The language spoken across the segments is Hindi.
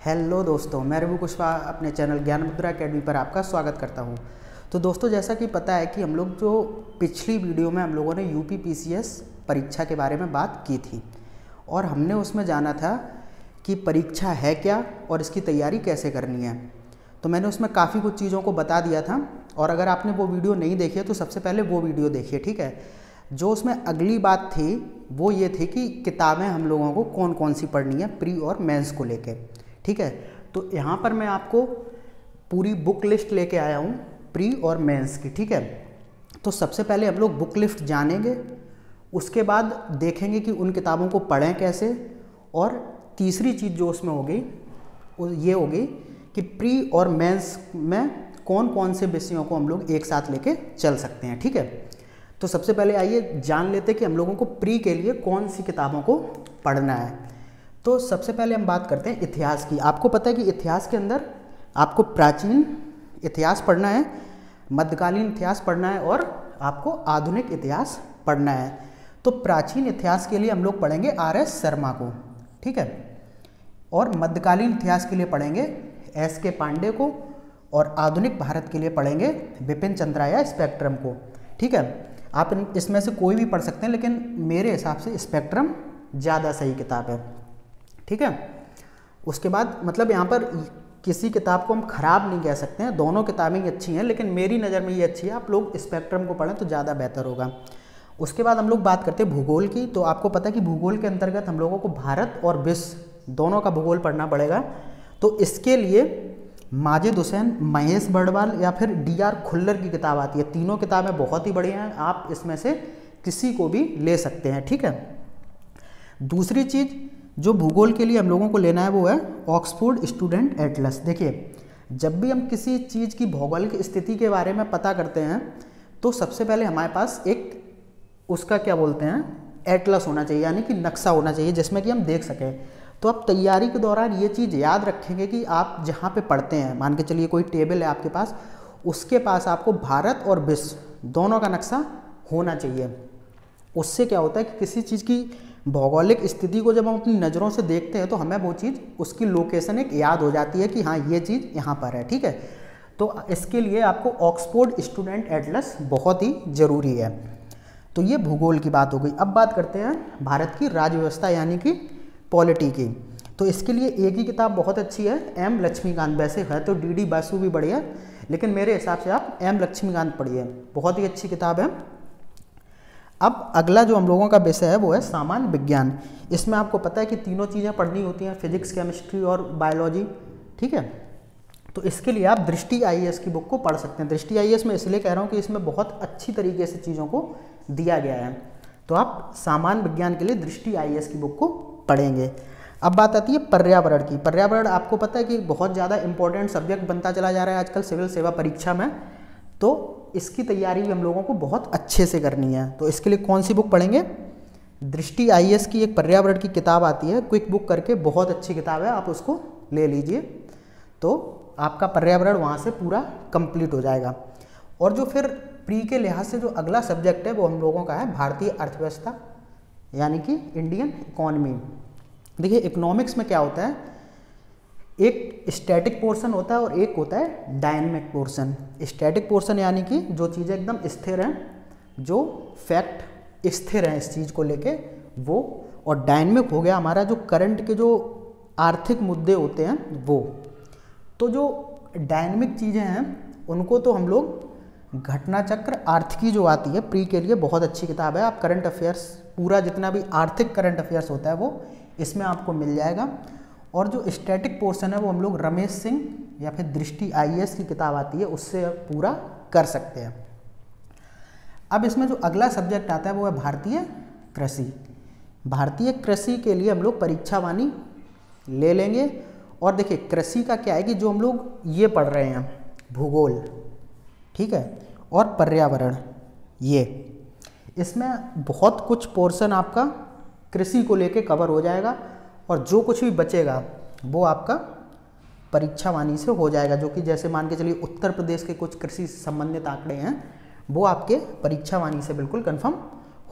हेलो दोस्तों, मैं रघु कुशवाहा अपने चैनल ज्ञान मुद्रा अकेडमी पर आपका स्वागत करता हूँ। तो दोस्तों, जैसा कि पता है कि हम लोग जो पिछली वीडियो में हम लोगों ने यूपी पीसीएस परीक्षा के बारे में बात की थी, और हमने उसमें जाना था कि परीक्षा है क्या और इसकी तैयारी कैसे करनी है। तो मैंने उसमें काफ़ी कुछ चीज़ों को बता दिया था, और अगर आपने वो वीडियो नहीं देखी है तो सबसे पहले वो वीडियो देखिए, ठीक है? जो उसमें अगली बात थी, वो ये थी कि किताबें हम लोगों को कौन कौन सी पढ़नी है, प्री और मेंस को लेके। ठीक है? तो यहाँ पर मैं आपको पूरी बुक लिस्ट लेके आया हूँ प्री और मेंस की, ठीक है? तो सबसे पहले हम लोग बुक लिस्ट जानेंगे, उसके बाद देखेंगे कि उन किताबों को पढ़ें कैसे, और तीसरी चीज़ जो उसमें होगी वो ये होगी कि प्री और मेंस में कौन कौन से विषयों को हम लोग एक साथ लेके चल सकते हैं, ठीक है? तो सबसे पहले आइए जान लेते कि हम लोगों को प्री के लिए कौन सी किताबों को पढ़ना है। तो सबसे पहले हम बात करते हैं इतिहास की। आपको पता है कि इतिहास के अंदर आपको प्राचीन इतिहास पढ़ना है, मध्यकालीन इतिहास पढ़ना है और आपको आधुनिक इतिहास पढ़ना है। तो प्राचीन इतिहास के लिए हम लोग पढ़ेंगे आर एस शर्मा को, ठीक है? और मध्यकालीन इतिहास के लिए पढ़ेंगे एस के पांडे को और आधुनिक भारत के लिए पढ़ेंगे विपिन चंद्राया स्पेक्ट्रम को, ठीक है? आप इसमें से कोई भी पढ़ सकते हैं, लेकिन मेरे हिसाब से स्पेक्ट्रम ज़्यादा सही किताब है। ठीक है? उसके बाद मतलब यहाँ पर किसी किताब को हम ख़राब नहीं कह सकते हैं, दोनों किताबें ही अच्छी हैं, लेकिन मेरी नज़र में ये अच्छी है, आप लोग स्पेक्ट्रम को पढ़ें तो ज़्यादा बेहतर होगा। उसके बाद हम लोग बात करते हैं भूगोल की तो आपको पता है कि भूगोल के अंतर्गत हम लोगों को भारत और विश्व दोनों का भूगोल पढ़ना पड़ेगा। तो इसके लिए माजिद हुसैन, महेश बड़वाल या फिर डी आर खुल्लर की किताब आती है। तीनों किताबें बहुत ही बढ़िया हैं, आप इसमें से किसी को भी ले सकते हैं, ठीक है? दूसरी चीज़ जो भूगोल के लिए हम लोगों को लेना है वो है ऑक्सफोर्ड स्टूडेंट एटलस। देखिए, जब भी हम किसी चीज़ की भौगोलिक स्थिति के बारे में पता करते हैं तो सबसे पहले हमारे पास एक उसका क्या बोलते हैं, एटलस होना चाहिए, यानी कि नक्शा होना चाहिए, जिसमें कि हम देख सकें। तो आप तैयारी के दौरान ये चीज़ याद रखेंगे कि आप जहाँ पे पढ़ते हैं, मान के चलिए कोई टेबल है आपके पास, उसके पास आपको भारत और विश्व दोनों का नक्शा होना चाहिए। उससे क्या होता है कि किसी चीज़ की भौगोलिक स्थिति को जब हम अपनी नज़रों से देखते हैं तो हमें वो चीज़, उसकी लोकेशन एक याद हो जाती है कि हाँ ये चीज़ यहाँ पर है, ठीक है? तो इसके लिए आपको ऑक्सफोर्ड स्टूडेंट एटलस बहुत ही ज़रूरी है। तो ये भूगोल की बात हो गई। अब बात करते हैं भारत की राज्य व्यवस्था यानी कि पॉलिटी की। तो इसके लिए एक ही किताब बहुत अच्छी है एम लक्ष्मीकांत। वैसे है तो डी डी बासु भी बढ़िया, लेकिन मेरे हिसाब से आप एम लक्ष्मीकांत पढ़िए। बहुत ही अच्छी किताब है। अब अगला जो हम लोगों का विषय है वो है सामान्य विज्ञान। इसमें आपको पता है कि तीनों चीज़ें पढ़नी होती हैं, फिजिक्स, केमिस्ट्री और बायोलॉजी, ठीक है? तो इसके लिए आप दृष्टि आईएएस की बुक को पढ़ सकते हैं। दृष्टि आईएएस में इसलिए कह रहा हूँ कि इसमें बहुत अच्छी तरीके से चीज़ों को दिया गया है। तो आप सामान्य विज्ञान के लिए दृष्टि आईएएस की बुक को पढ़ेंगे। अब बात आती है पर्यावरण की। पर्यावरण, आपको पता है कि बहुत ज़्यादा इंपॉर्टेंट सब्जेक्ट बनता चला जा रहा है आजकल सिविल सेवा परीक्षा में। तो इसकी तैयारी भी हम लोगों को बहुत अच्छे से करनी है। तो इसके लिए कौन सी बुक पढ़ेंगे? दृष्टि आई की एक पर्यावरण की किताब आती है। क्विक बुक करके बहुत अच्छी किताब है, आप उसको ले लीजिए। तो आपका पर्यावरण वहाँ से पूरा कंप्लीट हो जाएगा। और जो फिर प्री के लिहाज से जो अगला सब्जेक्ट है, वो हम लोगों का है भारतीय अर्थव्यवस्था, यानी कि इंडियन इकोनॉमी। देखिए, इकोनॉमिक्स में क्या होता है? एक स्टैटिक पोर्शन होता है और एक होता है डायनेमिक पोर्शन स्टैटिक पोर्शन यानी कि जो चीज़ें एकदम स्थिर हैं, जो फैक्ट स्थिर हैं इस चीज़ को लेके, वो और डायनेमिक हो गया हमारा जो करंट के जो आर्थिक मुद्दे होते हैं, वो। तो जो डायनेमिक चीज़ें हैं, उनको तो हम लोग घटना चक्र आर्थिकी जो आती है प्री के लिए बहुत अच्छी किताब है। आप करंट अफेयर्स पूरा जितना भी आर्थिक करंट अफेयर्स होता है वो, इसमें आपको मिल जाएगा। और जो स्टैटिक पोर्शन है वो हम लोग रमेश सिंह या फिर दृष्टि आईएएस की किताब आती है, उससे पूरा कर सकते हैं। अब इसमें जो अगला सब्जेक्ट आता है वो है भारतीय कृषि। भारतीय कृषि के लिए हम लोग परीक्षा वाणी ले लेंगे। और देखिए, कृषि का क्या है कि जो हम लोग ये पढ़ रहे हैं, भूगोल, ठीक है, और पर्यावरण, ये। इसमें बहुत कुछ पोर्शन आपका कृषि को लेके कवर हो जाएगा। और जो कुछ भी बचेगा, वो आपका परीक्षा वाणी से हो जाएगा। जो कि जैसे मान के चलिए उत्तर प्रदेश के कुछ कृषि से संबंधित आंकड़े हैं, वो आपके परीक्षा वाणी से बिल्कुल कन्फर्म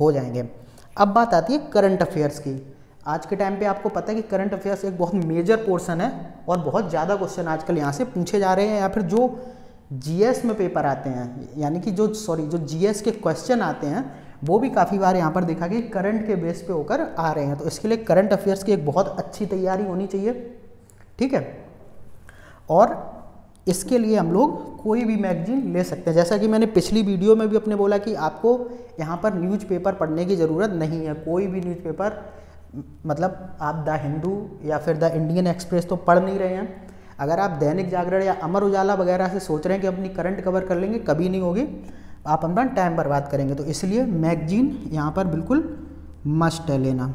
हो जाएँगे। अब बात आती है करंट अफेयर्स की। आज के टाइम पे आपको पता है कि करंट अफेयर्स एक बहुत मेजर पोर्शन है और बहुत ज़्यादा क्वेश्चन आजकल यहाँ से पूछे जा रहे हैं या फिर जो जीएस में पेपर आते हैं, यानी कि जो सॉरी जो जीएस के क्वेश्चन आते हैं वो भी काफ़ी बार यहाँ पर देखा कि करंट के बेस पे होकर आ रहे हैं। तो इसके लिए करंट अफेयर्स की एक बहुत अच्छी तैयारी होनी चाहिए। ठीक है? और इसके लिए हम लोग कोई भी मैगजीन ले सकते हैं। जैसा कि मैंने पिछली वीडियो में भी अपने बोला कि आपको यहाँ पर न्यूज़पेपर पढ़ने की ज़रूरत नहीं है। कोई भी न्यूज़पेपर मतलब आप द हिंदू या फिर द इंडियन एक्सप्रेस तो पढ़ नहीं रहे हैं। अगर आप दैनिक जागरण या अमर उजाला वगैरह से सोच रहे हैं कि अपनी करंट कवर कर लेंगे, कभी नहीं होगी। आप अपना टाइम बर्बाद करेंगे। तो इसलिए मैगजीन यहाँ पर बिल्कुल मस्ट है लेना।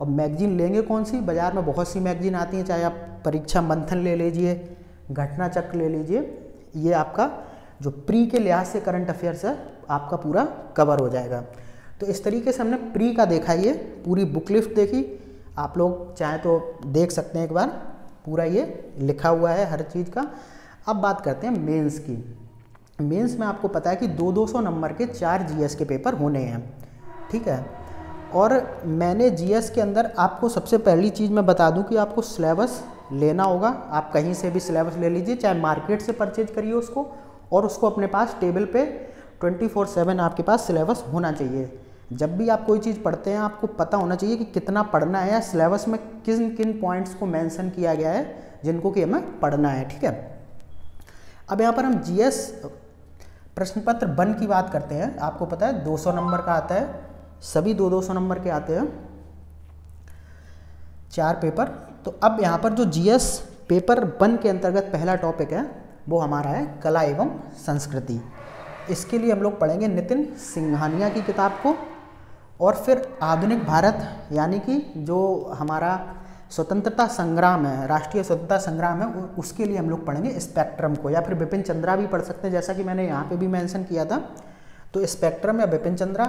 और मैगजीन लेंगे कौन सी? बाज़ार में बहुत सी मैगजीन आती हैं, चाहे आप परीक्षा मंथन ले लीजिए, घटना चक्र ले लीजिए, ये आपका जो प्री के लिहाज से करंट अफेयर्स है, आपका पूरा कवर हो जाएगा। तो इस तरीके से हमने प्री का देखा ये, पूरी बुक लिस्ट देखी। आप लोग चाहे तो देख सकते हैं एक बार, पूरा ये लिखा हुआ है हर चीज़ का। अब बात करते हैं मेंस की। मेंस में आपको पता है कि दो दो सौ नंबर के चार जीएस के पेपर होने हैं, ठीक है? और मैंने जीएस के अंदर आपको सबसे पहली चीज़ मैं बता दूँ कि आपको सिलेबस लेना होगा। आप कहीं से भी सिलेबस ले लीजिए, चाहे मार्केट से परचेज करिए उसको और उसको अपने पास टेबल पे 24 फोर सेवन आपके पास सिलेबस होना चाहिए। जब भी आप कोई चीज़ पढ़ते हैं, आपको पता होना चाहिए कि कितना पढ़ना है या सिलेबस में किन किन पॉइंट्स को मेंशन किया गया है, जिनको कि हमें पढ़ना है, ठीक है? अब यहाँ पर हम जीएस प्रश्न पत्र वन की बात करते हैं। आपको पता है 200 नंबर का आता है। सभी दो दो सौ नंबर के आते हैं। चार पेपर। तो अब यहाँ पर जो जीएस पेपर वन के अंतर्गत पहला टॉपिक है, वो हमारा है कला एवं संस्कृति। इसके लिए हम लोग पढ़ेंगे नितिन सिंघानिया की किताब को। और फिर आधुनिक भारत, यानी कि जो हमारा स्वतंत्रता संग्राम है, राष्ट्रीय स्वतंत्रता संग्राम है उसके लिए हम लोग पढ़ेंगे स्पेक्ट्रम को या फिर बिपिन चंद्रा भी पढ़ सकते हैं, जैसा कि मैंने यहाँ पे भी मेंशन किया था। तो स्पेक्ट्रम या बिपिन चंद्रा,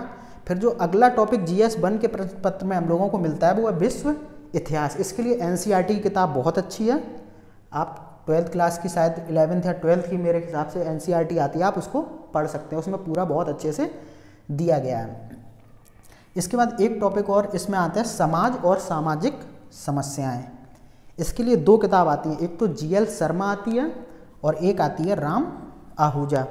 फिर जो अगला टॉपिक जी एस वन के पत्र में हम लोगों को मिलता है, वो है विश्व इतिहास। इसके लिए एन e की किताब बहुत अच्छी है। आप ट्वेल्थ क्लास की शायद इलेवेंथ या ट्वेल्थ की मेरे हिसाब से एन e आती है, आप उसको पढ़ सकते हैं। उसमें पूरा बहुत अच्छे से दिया गया है। इसके बाद एक टॉपिक और इसमें आता है, समाज और सामाजिक समस्याएँ। इसके लिए दो किताब आती हैं। एक तो जीएल शर्मा आती है और एक आती है राम आहूजा।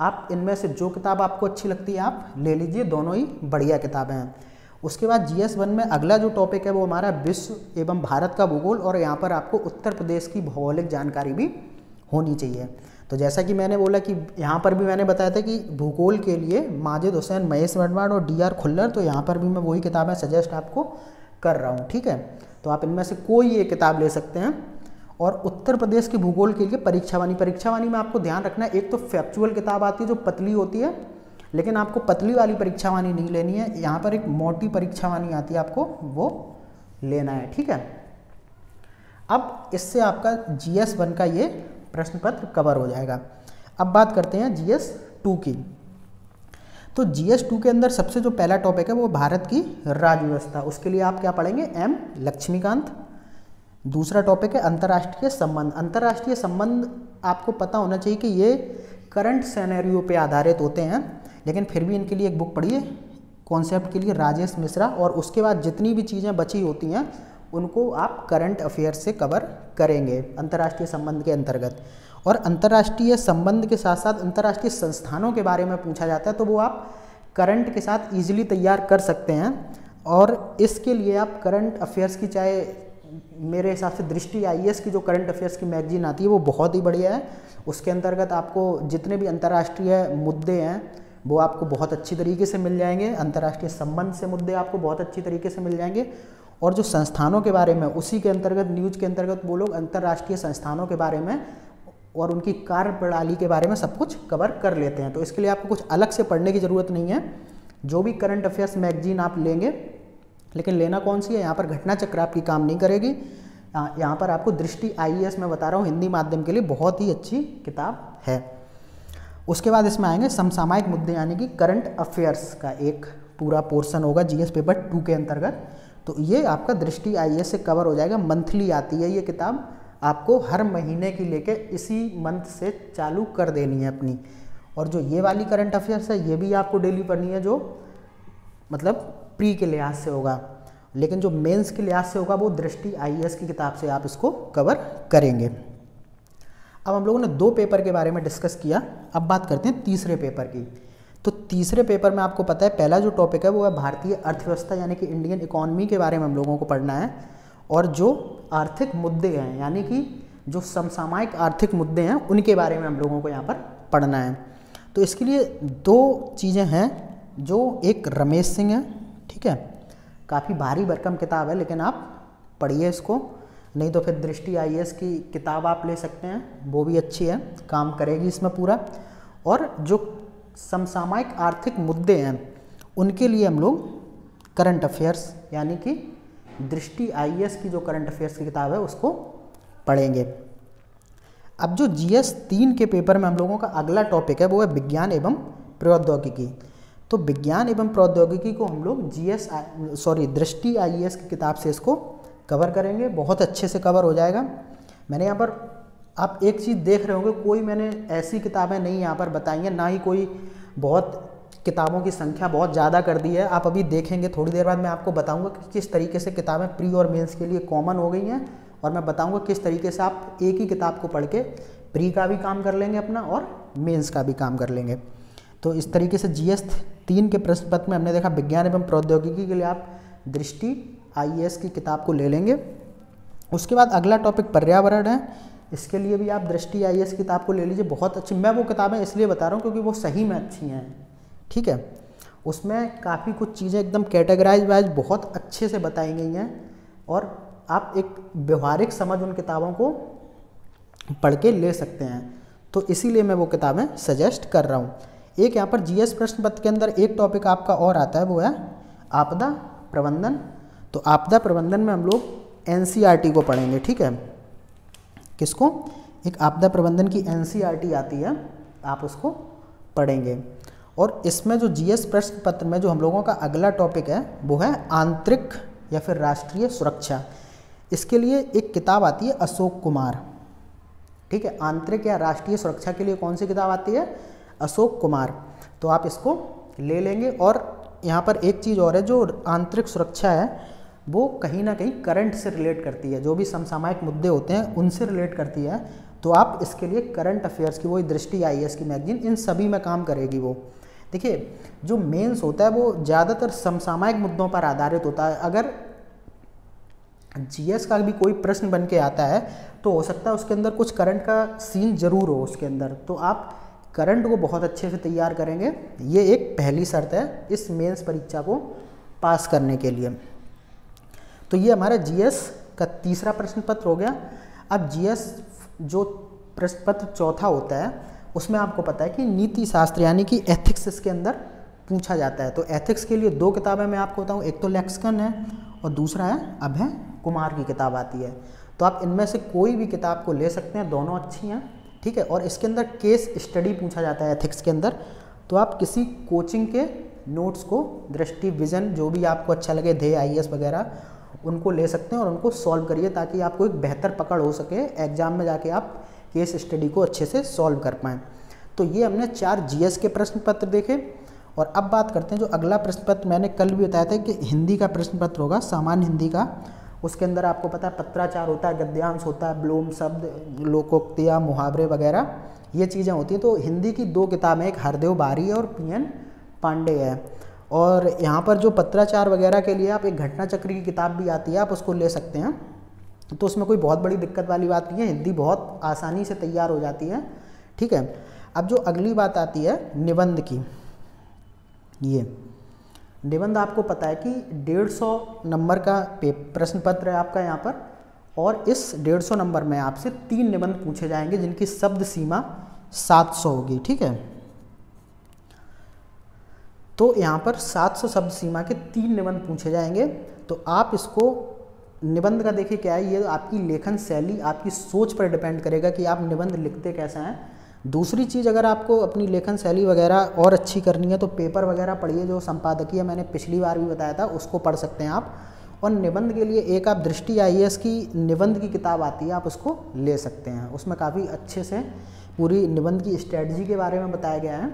आप इनमें से जो किताब आपको अच्छी लगती है, आप ले लीजिए। दोनों ही बढ़िया किताबें हैं। उसके बाद जी एस वन में अगला जो टॉपिक है, वो हमारा विश्व एवं भारत का भूगोल और यहाँ पर आपको उत्तर प्रदेश की भौगोलिक जानकारी भी होनी चाहिए। तो जैसा कि मैंने बोला कि यहाँ पर भी मैंने बताया था कि भूगोल के लिए माजिद हुसैन, महेश वर्मा और डी आर खुल्लर तो यहाँ पर भी मैं वही किताबें सजेस्ट आपको कर रहा हूँ। ठीक है? तो आप इनमें से कोई एक किताब ले सकते हैं। और उत्तर प्रदेश के भूगोल के लिए परीक्षावाणी परीक्षावाणी में आपको ध्यान रखना है। एक तो फैक्चुअल किताब आती है जो पतली होती है, लेकिन आपको पतली वाली परीक्षावाणी नहीं लेनी है। यहाँ पर एक मोटी परीक्षावाणी आती है आपको, वो लेना है, ठीक है? अब इससे आपका जी एस वन का ये प्रश्न पत्र कवर हो जाएगा। अब बात करते हैं जी एस टू की। तो जी एस टू के अंदर सबसे जो पहला टॉपिक है वो भारत की राज्य व्यवस्था उसके लिए आप क्या पढ़ेंगे? एम लक्ष्मीकांत। दूसरा टॉपिक है अंतर्राष्ट्रीय संबंध। अंतर्राष्ट्रीय संबंध आपको पता होना चाहिए कि ये करंट सैनरियो पे आधारित होते हैं, लेकिन फिर भी इनके लिए एक बुक पढ़िए। कॉन्सेप्ट के लिए राजेश मिश्रा और उसके बाद जितनी भी चीज़ें बची होती हैं, उनको आप करंट अफेयर से कवर करेंगे अंतर्राष्ट्रीय संबंध के अंतर्गत। और अंतर्राष्ट्रीय संबंध के साथ साथ अंतर्राष्ट्रीय संस्थानों के बारे में पूछा जाता है तो वो आप करंट के साथ ईजिली तैयार कर सकते हैं। और इसके लिए आप करंट अफेयर्स की, चाहे मेरे हिसाब से दृष्टि आई की जो करंट अफेयर्स की मैगजीन आती है, वो बहुत ही बढ़िया है। उसके अंतर्गत आपको जितने भी अंतर्राष्ट्रीय मुद्दे हैं, वो आपको बहुत अच्छी तरीके से मिल जाएँगे। अंतर्राष्ट्रीय संबंध से मुद्दे आपको बहुत अच्छी तरीके से मिल जाएँगे। और जो संस्थानों के बारे में, उसी के अंतर्गत, न्यूज़ के अंतर्गत वो लोग अंतर्राष्ट्रीय संस्थानों के बारे में और उनकी कार्य प्रणाली के बारे में सब कुछ कवर कर लेते हैं। तो इसके लिए आपको कुछ अलग से पढ़ने की ज़रूरत नहीं है। जो भी करंट अफेयर्स मैगजीन आप लेंगे, लेकिन लेना कौन सी है? यहाँ पर घटना चक्र आपकी काम नहीं करेगी। यहाँ पर आपको दृष्टि आई मैं बता रहा हूँ, हिंदी माध्यम के लिए बहुत ही अच्छी किताब है। उसके बाद इसमें आएँगे समसामयिक मुद्दे, यानी कि करंट अफेयर्स का एक पूरा पोर्शन होगा जीएस पेपर टू के अंतर्गत। तो ये आपका दृष्टि आईएएस से कवर हो जाएगा। मंथली आती है ये किताब। आपको हर महीने की लेके इसी मंथ से चालू कर देनी है अपनी। और जो ये वाली करंट अफेयर्स है, ये भी आपको डेली पढ़नी है, जो मतलब प्री के लिहाज से होगा। लेकिन जो मेंस के लिहाज से होगा, वो दृष्टि आईएएस की किताब से आप इसको कवर करेंगे। अब हम लोगों ने दो पेपर के बारे में डिस्कस किया। अब बात करते हैं तीसरे पेपर की। तो तीसरे पेपर में आपको पता है, पहला जो टॉपिक है, वो है भारतीय अर्थव्यवस्था, यानी कि इंडियन इकोनॉमी के बारे में हम लोगों को पढ़ना है। और जो आर्थिक मुद्दे हैं, यानी कि जो समसामयिक आर्थिक मुद्दे हैं, उनके बारे में हम लोगों को यहाँ पर पढ़ना है। तो इसके लिए दो चीज़ें हैं, जो एक रमेश सिंह है, ठीक है? काफ़ी भारी भरकम किताब है, लेकिन आप पढ़िए इसको। नहीं तो फिर दृष्टि आई की किताब आप ले सकते हैं, वो भी अच्छी है, काम करेगी इसमें पूरा। और जो समसामयिक आर्थिक मुद्दे हैं, उनके लिए हम लोग करंट अफेयर्स, यानी कि दृष्टि आई की जो करंट अफेयर्स की किताब है, उसको पढ़ेंगे। अब जो जी एस तीन के पेपर में हम लोगों का अगला टॉपिक है, वो है विज्ञान एवं प्रौद्योगिकी। तो विज्ञान एवं प्रौद्योगिकी को हम लोग जी एस सॉरी दृष्टि आई की किताब से इसको कवर करेंगे। बहुत अच्छे से कवर हो जाएगा। मैंने यहाँ पर, आप एक चीज़ देख रहे होंगे, कोई मैंने ऐसी किताबें नहीं यहाँ पर बताई हैं, ना ही कोई बहुत किताबों की संख्या बहुत ज़्यादा कर दी है। आप अभी देखेंगे, थोड़ी देर बाद मैं आपको बताऊँगा कि किस तरीके से किताबें प्री और मेंस के लिए कॉमन हो गई हैं और मैं बताऊँगा किस तरीके से आप एक ही किताब को पढ़ के प्री का भी काम कर लेंगे अपना और मेंस का भी काम कर लेंगे। तो इस तरीके से जीएस तीन के प्रश्न पत्र में हमने देखा विज्ञान एवं प्रौद्योगिकी के लिए आप दृष्टि, आईएएस की किताब को ले लेंगे। उसके बाद अगला टॉपिक पर्यावरण है। इसके लिए भी आप दृष्टि आई किताब को ले लीजिए। बहुत अच्छी, मैं वो किताबें इसलिए बता रहा हूँ क्योंकि वो सही में अच्छी हैं। ठीक है? उसमें काफ़ी कुछ चीज़ें एकदम कैटेगराइज वाइज बहुत अच्छे से बताई गई हैं और आप एक व्यवहारिक समझ उन किताबों को पढ़ के ले सकते हैं। तो इसीलिए मैं वो किताबें सजेस्ट कर रहा हूँ। एक यहाँ पर जीएस प्रश्न पत्र के अंदर एक टॉपिक आपका और आता है, वो है आपदा प्रबंधन। तो आपदा प्रबंधन में हम लोग एन e को पढ़ेंगे, ठीक है? किसको? एक आपदा प्रबंधन की एन e आती है, आप उसको पढ़ेंगे। और इसमें जो जीएस प्रश्न पत्र में जो हम लोगों का अगला टॉपिक है, वो है आंतरिक या फिर राष्ट्रीय सुरक्षा। इसके लिए एक किताब आती है अशोक कुमार। ठीक है, आंतरिक या राष्ट्रीय सुरक्षा के लिए कौन सी किताब आती है? अशोक कुमार। तो आप इसको ले लेंगे और यहाँ पर एक चीज़ और है, जो आंतरिक सुरक्षा है, वो कहीं ना कहीं करंट से रिलेट करती है। जो भी समसामयिक मुद्दे होते हैं, उनसे रिलेट करती है। तो आप इसके लिए करंट अफेयर्स की वही दृष्टि आई की मैगजीन इन सभी में काम करेगी वो। देखिए, जो मेंस होता है वो ज़्यादातर समसामयिक मुद्दों पर आधारित होता है। अगर जीएस का भी कोई प्रश्न बन के आता है तो हो सकता है उसके अंदर कुछ करंट का सीन ज़रूर हो उसके अंदर। तो आप करंट को बहुत अच्छे से तैयार करेंगे। ये एक पहली शर्त है इस मेंस परीक्षा को पास करने के लिए। तो ये हमारा जीएस का तीसरा प्रश्न पत्र हो गया। अब जीएस जो प्रश्न पत्र चौथा होता है उसमें आपको पता है कि नीति शास्त्र, यानी कि एथिक्स इसके अंदर पूछा जाता है। तो एथिक्स के लिए दो किताबें मैं आपको बताऊँ, एक तो लेक्सकन है और दूसरा है अभय कुमार की किताब आती है। तो आप इनमें से कोई भी किताब को ले सकते हैं, दोनों अच्छी हैं, ठीक है? और इसके अंदर केस स्टडी पूछा जाता है एथिक्स के अंदर। तो आप किसी कोचिंग के नोट्स को, दृष्टि विजन जो भी आपको अच्छा लगे धे आई वगैरह, उनको ले सकते हैं और उनको सॉल्व करिए ताकि आपको एक बेहतर पकड़ हो सके। एग्ज़ाम में जाके आप केस स्टडी को अच्छे से सॉल्व कर पाएँ। तो ये हमने चार जीएस के प्रश्न पत्र देखे। और अब बात करते हैं जो अगला प्रश्न पत्र मैंने कल भी बताया था कि हिंदी का प्रश्न पत्र होगा, सामान्य हिंदी का। उसके अंदर आपको पता है पत्राचार होता है, गद्यांश होता है, ब्लोम शब्द, लोकोक्तियाँ, मुहावरे वगैरह, ये चीज़ें होती हैं। तो हिंदी की दो किताबें एक हरदेव बारी और पी एन पांडे है। और यहाँ पर जो पत्राचार वगैरह के लिए आप एक घटना चक्र की किताब भी आती है, आप उसको ले सकते हैं। तो उसमें कोई बहुत बड़ी दिक्कत वाली बात नहीं है, हिंदी बहुत आसानी से तैयार हो जाती है, ठीक है? अब जो अगली बात आती है, निबंध की। ये, निबंध आपको पता है कि डेढ़ सौ नंबर का प्रश्न पत्र है आपका यहाँ पर, और इस डेढ़ सौ नंबर में आपसे तीन निबंध पूछे जाएँगे, जिनकी शब्द सीमा सात सौ होगी, ठीक है? तो यहाँ पर 700 शब्द सीमा के तीन निबंध पूछे जाएँगे तो आप इसको निबंध का देखिए क्या है, ये आपकी लेखन शैली, आपकी सोच पर डिपेंड करेगा कि आप निबंध लिखते कैसे हैं। दूसरी चीज़, अगर आपको अपनी लेखन शैली वगैरह और अच्छी करनी है तो पेपर वगैरह पढ़िए, जो संपादकीय मैंने पिछली बार भी बताया था, उसको पढ़ सकते हैं आप। और निबंध के लिए एक आप दृष्टि आई की, निबंध की किताब आती है, आप उसको ले सकते हैं। उसमें काफ़ी अच्छे से पूरी निबंध की स्ट्रेटजी के बारे में बताया गया है।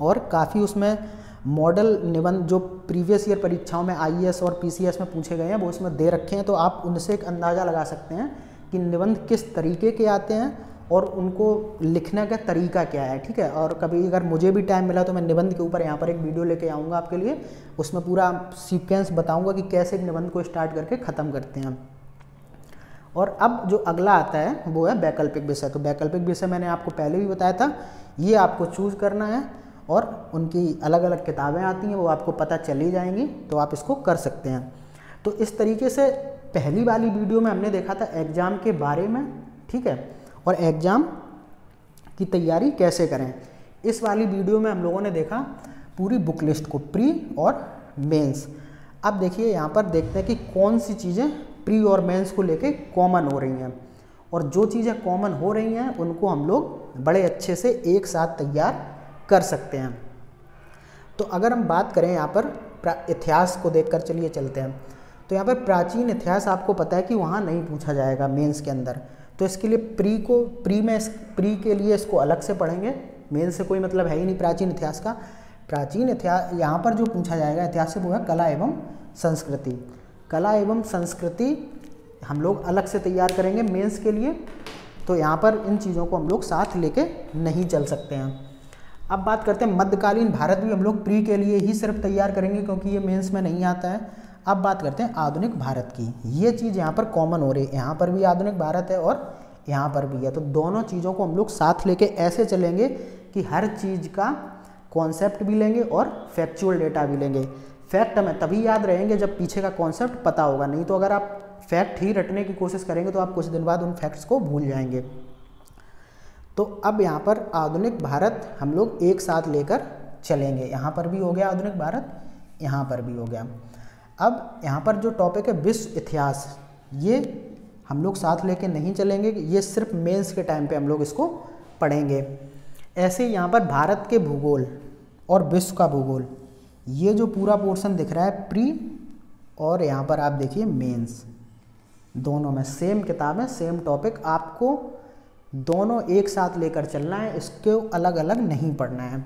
और काफ़ी उसमें मॉडल निबंध जो प्रीवियस ईयर परीक्षाओं में आई और पीसीएस में पूछे गए हैं, वो इसमें दे रखे हैं तो आप उनसे एक अंदाज़ा लगा सकते हैं कि निबंध किस तरीके के आते हैं और उनको लिखने का तरीका क्या है, ठीक है? और कभी अगर मुझे भी टाइम मिला तो मैं निबंध के ऊपर यहाँ पर एक वीडियो लेके आऊँगा आपके लिए। उसमें पूरा सीक्वेंस बताऊँगा कि कैसे एक निबंध को स्टार्ट करके ख़त्म करते हैं। और अब जो अगला आता है, वो है वैकल्पिक विषय। तो वैकल्पिक विषय मैंने आपको पहले भी बताया था, ये आपको चूज़ करना है। और उनकी अलग अलग किताबें आती हैं, वो आपको पता चली जाएँगी तो आप इसको कर सकते हैं। तो इस तरीके से पहली वाली वीडियो में हमने देखा था एग्ज़ाम के बारे में, ठीक है? और एग्ज़ाम की तैयारी कैसे करें? इस वाली वीडियो में हम लोगों ने देखा पूरी बुक लिस्ट को, प्री और मेंस। अब देखिए, यहाँ पर देखते हैं कि कौन सी चीज़ें प्री और मेंस को लेके कॉमन हो रही हैं। और जो चीज़ें कॉमन हो रही हैं, उनको हम लोग बड़े अच्छे से एक साथ तैयार कर सकते हैं। तो अगर हम बात करें यहाँ पर इतिहास को देखकर चलिए चलते हैं। तो यहाँ पर प्राचीन इतिहास आपको पता है कि वहाँ नहीं पूछा जाएगा मेंस के अंदर। तो इसके लिए प्री को, प्री में प्री के लिए इसको अलग से पढ़ेंगे। मेन से कोई मतलब है ही नहीं प्राचीन इतिहास का। प्राचीन इतिहास यहाँ पर जो पूछा जाएगा इतिहास से वो है कला एवं संस्कृति। कला एवं संस्कृति हम लोग अलग से तैयार करेंगे मेंस के लिए। तो यहाँ पर इन चीज़ों को हम लोग साथ लेके नहीं चल सकते हैं। अब बात करते हैं मध्यकालीन भारत भी हम लोग प्री के लिए ही सिर्फ़ तैयार करेंगे क्योंकि ये मेंस में नहीं आता है। अब बात करते हैं आधुनिक भारत की। ये चीज़ यहाँ पर कॉमन हो रही है। यहाँ पर भी आधुनिक भारत है और यहाँ पर भी है। तो दोनों चीज़ों को हम लोग साथ लेके ऐसे चलेंगे कि हर चीज़ का कॉन्सेप्ट भी लेंगे और फैक्चुअल डेटा भी लेंगे। फैक्ट हमें तभी याद रहेंगे जब पीछे का कॉन्सेप्ट पता होगा। नहीं तो अगर आप फैक्ट ही रटने की कोशिश करेंगे तो आप कुछ दिन बाद उन फैक्ट्स को भूल जाएँगे। तो अब यहाँ पर आधुनिक भारत हम लोग एक साथ लेकर चलेंगे। यहाँ पर भी हो गया आधुनिक भारत, यहाँ पर भी हो गया। अब यहाँ पर जो टॉपिक है विश्व इतिहास, ये हम लोग साथ लेके नहीं चलेंगे, ये सिर्फ़ मेंस के टाइम पे हम लोग इसको पढ़ेंगे। ऐसे यहाँ पर भारत के भूगोल और विश्व का भूगोल, ये जो पूरा पोर्शन दिख रहा है प्री और यहाँ पर आप देखिए मेंस दोनों में सेम किताब है सेम टॉपिक आपको दोनों एक साथ लेकर चलना है, इसको अलग अलग नहीं पढ़ना है।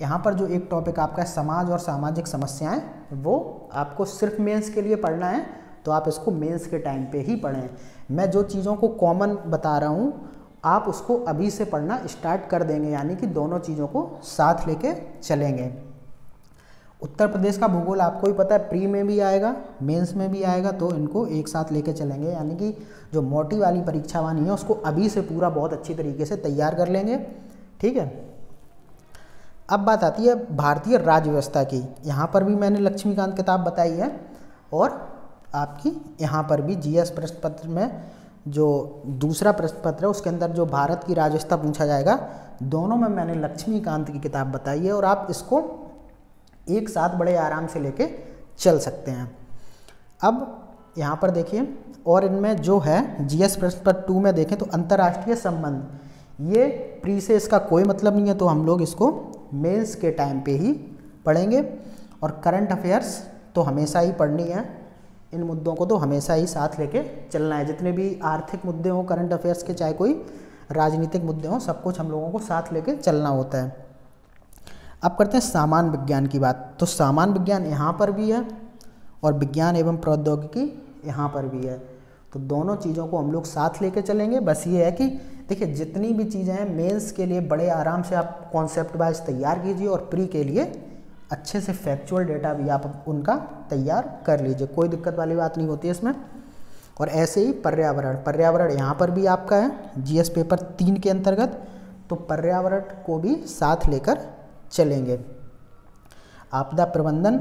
यहाँ पर जो एक टॉपिक आपका है, समाज और सामाजिक समस्याएँ, वो आपको सिर्फ़ मेंस के लिए पढ़ना है तो आप इसको मेंस के टाइम पे ही पढ़ें। मैं जो चीज़ों को कॉमन बता रहा हूँ, आप उसको अभी से पढ़ना स्टार्ट कर देंगे, यानी कि दोनों चीज़ों को साथ लेके चलेंगे। उत्तर प्रदेश का भूगोल आपको ही पता है प्री में भी आएगा मेंस में भी आएगा तो इनको एक साथ लेके चलेंगे, यानी कि जो मोटी वाली परीक्षा वानी है, उसको अभी से पूरा बहुत अच्छी तरीके से तैयार कर लेंगे। ठीक है? अब बात आती है भारतीय राज्य व्यवस्था की। यहाँ पर भी मैंने लक्ष्मीकांत किताब बताई है और आपकी यहाँ पर भी जीएस प्रश्न पत्र में जो दूसरा प्रश्न पत्र है, उसके अंदर जो भारत की राजव्यवस्था पूछा जाएगा, दोनों में मैंने लक्ष्मीकांत की किताब बताई है और आप इसको एक साथ बड़े आराम से लेके चल सकते हैं। अब यहाँ पर देखिए, और इनमें जो है जीएस प्रश्न पत्र टू में देखें तो अंतर्राष्ट्रीय संबंध। ये प्री से इसका कोई मतलब नहीं है तो हम लोग इसको मेंस के टाइम पे ही पढ़ेंगे। और करंट अफेयर्स तो हमेशा ही पढ़नी है। इन मुद्दों को तो हमेशा ही साथ लेके चलना है। जितने भी आर्थिक मुद्दे हों करंट अफेयर्स के, चाहे कोई राजनीतिक मुद्दे हों, सब कुछ हम लोगों को साथ लेके चलना होता है। अब करते हैं सामान विज्ञान की बात। तो सामान विज्ञान यहाँ पर भी है, और विज्ञान एवं प्रौद्योगिकी यहाँ पर भी है। तो दोनों चीज़ों को हम लोग साथ लेके चलेंगे। बस ये है कि देखिए, जितनी भी चीज़ें हैं मेंस के लिए बड़े आराम से आप कॉन्सेप्ट वाइज तैयार कीजिए और प्री के लिए अच्छे से फैक्चुअल डेटा भी आप उनका तैयार कर लीजिए। कोई दिक्कत वाली बात नहीं होती इसमें। और ऐसे ही पर्यावरण पर्यावरण यहाँ पर भी आपका है जीएस पेपर तीन के अंतर्गत। तो पर्यावरण को भी साथ लेकर चलेंगे। आपदा प्रबंधन,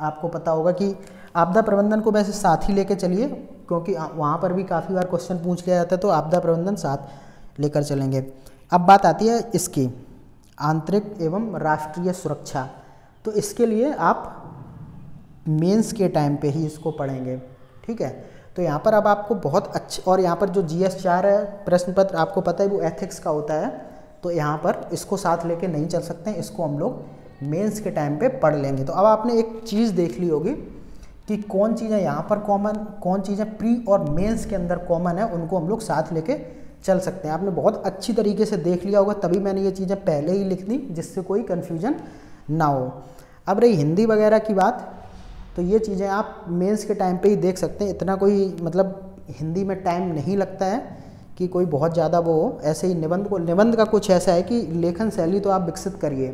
आपको पता होगा कि आपदा प्रबंधन को वैसे साथ ही लेके चलिए, क्योंकि वहाँ पर भी काफ़ी बार क्वेश्चन पूछ लिया जाता है तो आपदा प्रबंधन साथ लेकर चलेंगे। अब बात आती है इसकी, आंतरिक एवं राष्ट्रीय सुरक्षा। तो इसके लिए आप मेंस के टाइम पे ही इसको पढ़ेंगे, ठीक है? तो यहाँ पर अब आपको बहुत अच्छे, और यहाँ पर जो जी एस चार है, प्रश्न पत्र, आपको पता है वो एथिक्स का होता है तो यहाँ पर इसको साथ लेके नहीं चल सकते, इसको हम लोग मेंस के टाइम पे पढ़ लेंगे। तो अब आपने एक चीज़ देख ली होगी कि कौन चीज़ें यहाँ पर कॉमन कौन चीज़ें प्री और मेंस के अंदर कॉमन है, उनको हम लोग साथ लेके चल सकते हैं। आपने बहुत अच्छी तरीके से देख लिया होगा, तभी मैंने ये चीज़ें पहले ही लिख दी, जिससे कोई कन्फ्यूज़न ना हो। अब रही हिंदी वगैरह की बात तो ये चीज़ें आप मेंस के टाइम पे ही देख सकते हैं। इतना कोई मतलब हिंदी में टाइम नहीं लगता है कि कोई बहुत ज़्यादा वो हो। ऐसे ही निबंध को, निबंध का कुछ ऐसा है कि लेखन शैली तो आप विकसित करिए।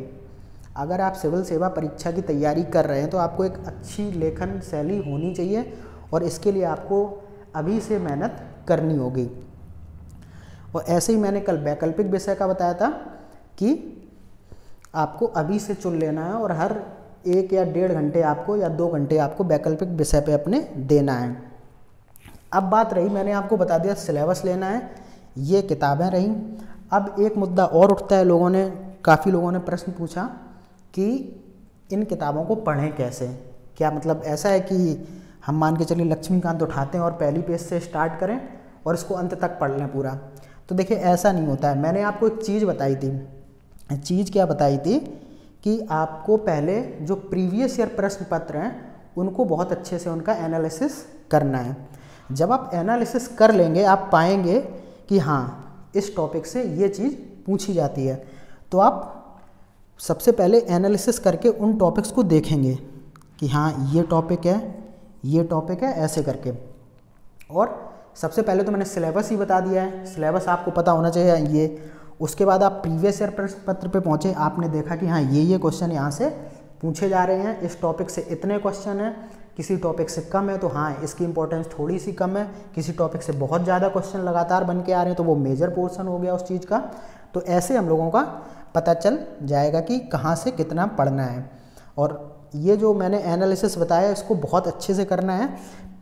अगर आप सिविल सेवा परीक्षा की तैयारी कर रहे हैं तो आपको एक अच्छी लेखन शैली होनी चाहिए और इसके लिए आपको अभी से मेहनत करनी होगी। और ऐसे ही मैंने कल वैकल्पिक विषय का बताया था कि आपको अभी से चुन लेना है और हर एक या डेढ़ घंटे आपको या दो घंटे आपको वैकल्पिक विषय पे अपने देना है। अब बात रही, मैंने आपको बता दिया सिलेबस लेना है, ये किताबें रहीं। अब एक मुद्दा और उठता है लोगों ने, काफ़ी लोगों ने प्रश्न पूछा कि इन किताबों को पढ़ें कैसे? क्या मतलब ऐसा है कि हम मान के चलिए लक्ष्मीकांत उठाते हैं और पहली पेज से स्टार्ट करें और इसको अंत तक पढ़ लें पूरा? तो देखिए, ऐसा नहीं होता है। मैंने आपको एक चीज़ बताई थी। चीज़ क्या बताई थी कि आपको पहले जो प्रीवियस ईयर प्रश्न पत्र हैं, उनको बहुत अच्छे से उनका एनालिसिस करना है। जब आप एनालिसिस कर लेंगे, आप पाएँगे कि हाँ इस टॉपिक से ये चीज़ पूछी जाती है। तो आप सबसे पहले एनालिसिस करके उन टॉपिक्स को देखेंगे कि हाँ ये टॉपिक है, ये टॉपिक है, ऐसे करके। और सबसे पहले तो मैंने सिलेबस ही बता दिया है। सिलेबस आपको पता होना चाहिए ये। उसके बाद आप प्रीवियस ईयर प्रश्न पत्र पे पहुँचे, आपने देखा कि हाँ ये ये क्वेश्चन यहाँ से पूछे जा रहे हैं। इस टॉपिक से इतने क्वेश्चन हैं, किसी टॉपिक से कम है तो हाँ इसकी इंपॉर्टेंस थोड़ी सी कम है। किसी टॉपिक से बहुत ज़्यादा क्वेश्चन लगातार बन के आ रहे हैं तो वो मेजर पोर्सन हो गया उस चीज़ का। तो ऐसे हम लोगों का पता चल जाएगा कि कहाँ से कितना पढ़ना है। और ये जो मैंने एनालिसिस बताया, इसको बहुत अच्छे से करना है।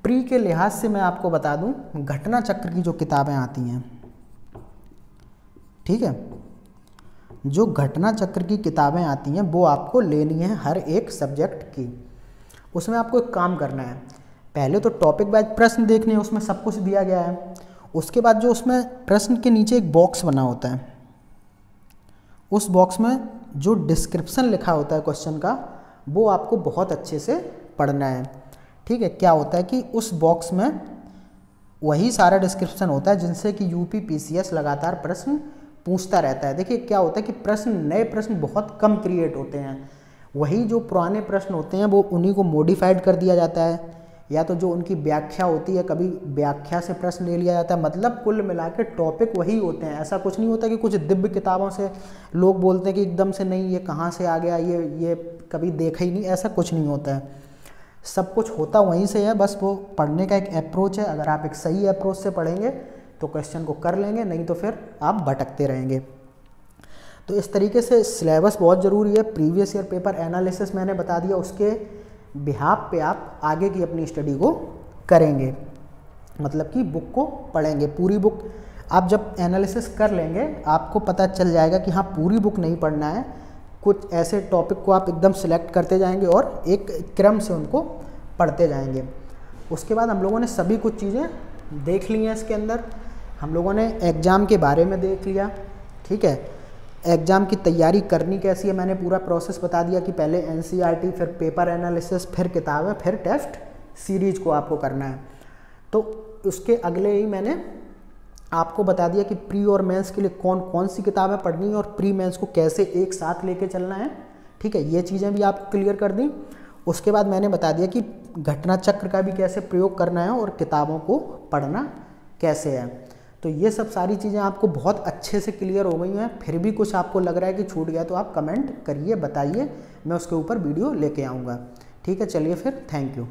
प्री के लिहाज से मैं आपको बता दूँ, घटना चक्र की जो किताबें आती हैं, ठीक है? जो घटना चक्र की किताबें आती हैं, वो आपको लेनी है हर एक सब्जेक्ट की। उसमें आपको एक काम करना है। पहले तो टॉपिक वाइज प्रश्न देखने हैं, उसमें सब कुछ दिया गया है। उसके बाद जो उसमें प्रश्न के नीचे एक बॉक्स बना होता है। उस बॉक्स में जो डिस्क्रिप्शन लिखा होता है क्वेश्चन का, वो आपको बहुत अच्छे से पढ़ना है। ठीक है? क्या होता है कि उस बॉक्स में वही सारा डिस्क्रिप्शन होता है जिनसे कि यूपी पीसीएस लगातार प्रश्न पूछता रहता है। देखिए, क्या होता है कि प्रश्न, नए प्रश्न बहुत कम क्रिएट होते हैं। वही जो पुराने प्रश्न होते हैं, वो उन्हीं को मॉडिफाइड कर दिया जाता है। या तो जो उनकी व्याख्या होती है, कभी व्याख्या से प्रश्न ले लिया जाता है मतलब कुल मिला के टॉपिक वही होते हैं। ऐसा कुछ नहीं होता कि कुछ दिव्य किताबों से लोग बोलते हैं कि एकदम से नहीं, ये कहाँ से आ गया, ये ये कभी देखा ही नहीं, ऐसा कुछ नहीं होता है। सब कुछ होता वहीं से है, बस वो पढ़ने का एक अप्रोच है। अगर आप एक सही अप्रोच से पढ़ेंगे तो क्वेश्चन को कर लेंगे, नहीं तो फिर आप भटकते रहेंगे। तो इस तरीके से सिलेबस बहुत ज़रूरी है। प्रीवियस ईयर पेपर एनालिसिस मैंने बता दिया, उसके बिहाब पे आप आगे की अपनी स्टडी को करेंगे। मतलब कि बुक को पढ़ेंगे, पूरी बुक आप जब एनालिसिस कर लेंगे, आपको पता चल जाएगा कि हाँ पूरी बुक नहीं पढ़ना है। कुछ ऐसे टॉपिक को आप एकदम सेलेक्ट करते जाएँगे और एक क्रम से उनको पढ़ते जाएँगे। उसके बाद हम लोगों ने सभी कुछ चीज़ें देख ली हैं इसके अंदर। हम लोगों ने एग्ज़ाम के बारे में देख लिया, ठीक है? एग्ज़ाम की तैयारी करनी कैसी है? मैंने पूरा प्रोसेस बता दिया कि पहले एन e फिर पेपर एनालिसिस फिर किताबें फिर टेस्ट सीरीज़ को आपको करना है। तो उसके अगले ही मैंने आपको बता दिया कि प्री और मेंस के लिए कौन कौन सी किताबें पढ़नी है और प्री मेंस को कैसे एक साथ लेके चलना है। ठीक है? ये चीज़ें भी आपको क्लियर कर दी। उसके बाद मैंने बता दिया कि घटना चक्र का भी कैसे प्रयोग करना है और किताबों को पढ़ना कैसे है। तो ये सब सारी चीज़ें आपको बहुत अच्छे से क्लियर हो गई हैं। फिर भी कुछ आपको लग रहा है कि छूट गया तो आप कमेंट करिए, बताइए। मैं उसके ऊपर वीडियो लेके आऊँगा। ठीक है, चलिए फिर थैंक यू